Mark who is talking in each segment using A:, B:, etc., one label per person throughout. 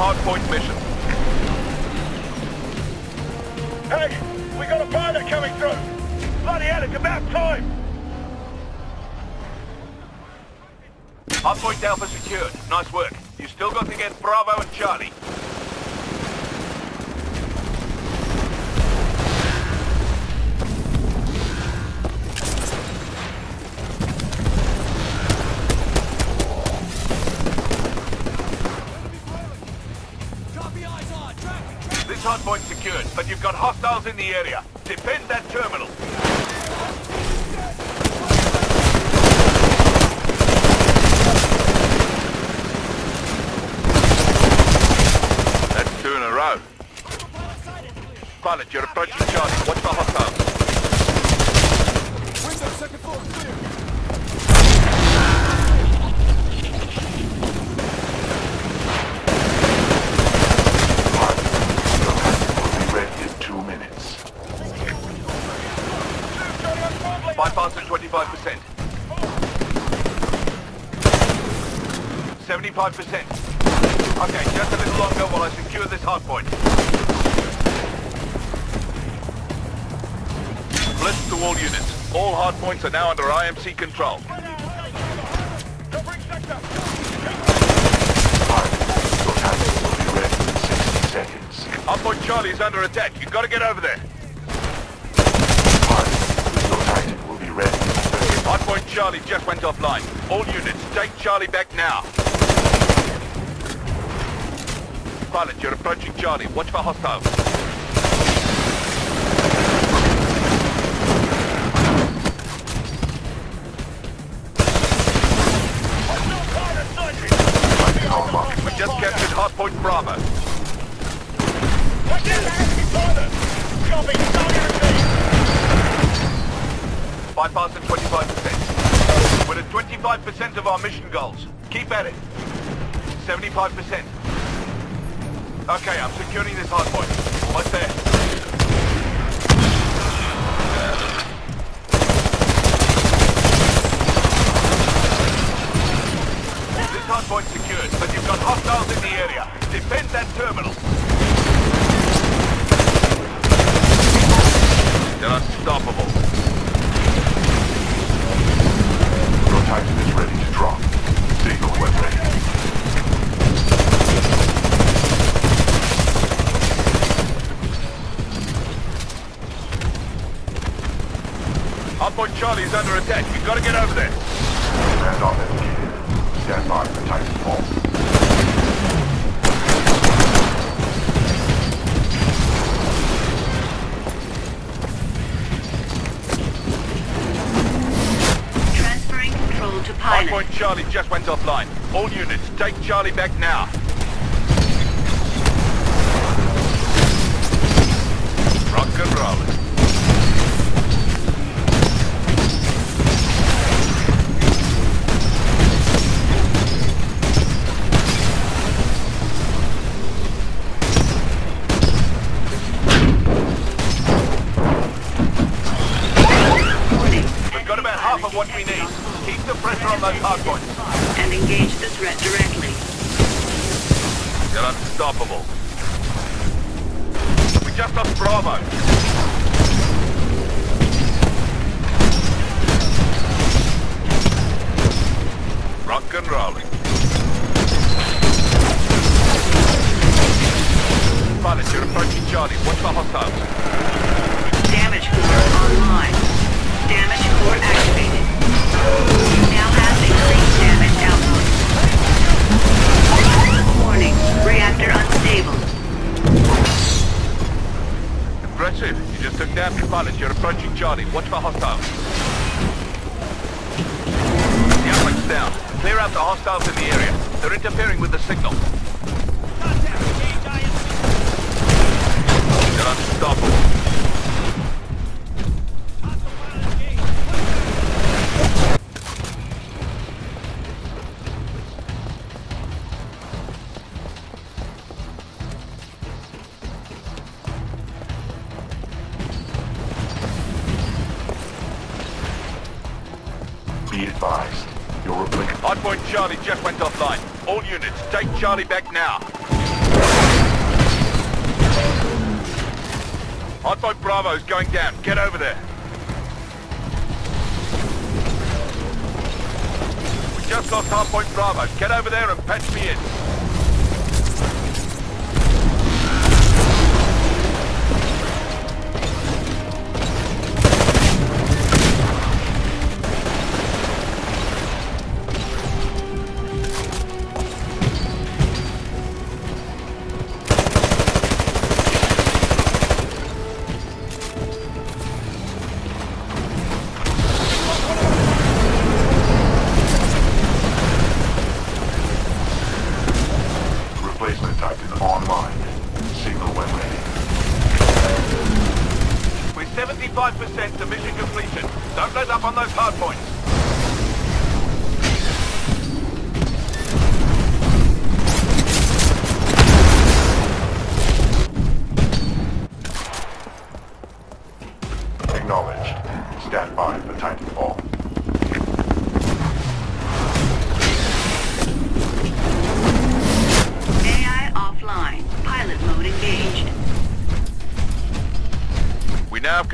A: hardpoint mission.
B: Hey, we got a pilot coming through. Bloody hell, it's about time.
A: Hardpoint Alpha secured. Nice work. You still got to get Bravo and Charlie. This hardpoint's secured, but you've got hostiles in the area. Defend that terminal. That's two in a row. Pilot, you're approaching Charlie. Watch the hostiles. 75%. 75%. Okay, just a little longer while I secure this hard point. Blisk to all units. All hard points are now under IMC control. Hardpoint Charlie is under attack. You've got to get over there. Charlie just went offline. All units, take Charlie back now. Pilot, you're approaching Charlie. Watch for hostiles. We just captured Hardpoint Bravo.
B: Watch out. Copy, target.
A: Bypass at 25%. We're at 25% of our mission goals. Keep at it. 75%. Okay, I'm securing this hardpoint. Almost there. This hardpoint's secured, but you've got hostiles in the area. Defend that terminal. They're unstoppable.
C: Your Titan is ready to drop. Signal when ready.
A: Hardpoint Charlie is under attack. You've got to get over there.
C: Stand off indicated. Stand by for Titan fall.
D: Transferring control to pilot.
A: Hardpoint Charlie just went offline. All units, take Charlie back now. Rock and roll. On those hardpoints.
D: And engage the threat directly.
A: They're unstoppable. We just lost Bravo. Pilot. You're approaching Charlie. Watch for hostiles. The uplink's down. Clear out the hostiles in the area. They're interfering with the signal. They're unstoppable. Hardpoint Charlie just went offline. All units, take Charlie back now. Hardpoint Bravo is going down. Get over there. We just lost Hardpoint Bravo. Get over there and patch me in.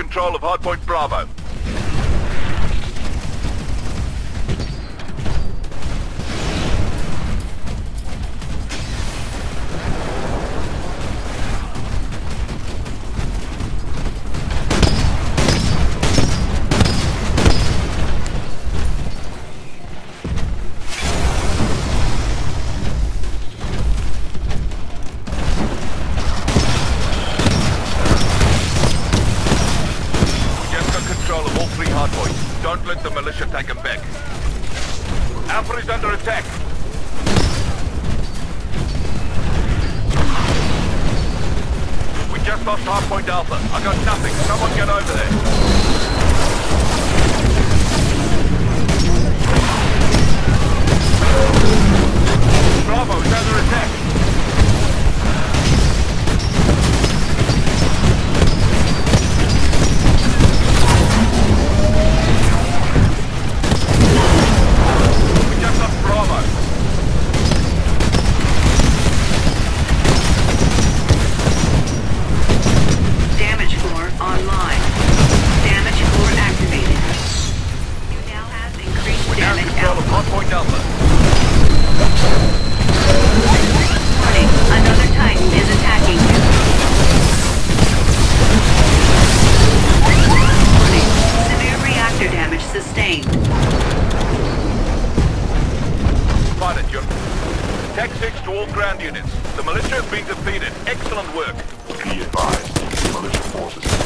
A: Control of Hardpoint Bravo. Hardpoints. Don't let the militia take him back. Alpha is under attack. We just lost hardpoint Alpha. I got nothing. Someone get over there. Excellent work.
C: Be advised, militia forces.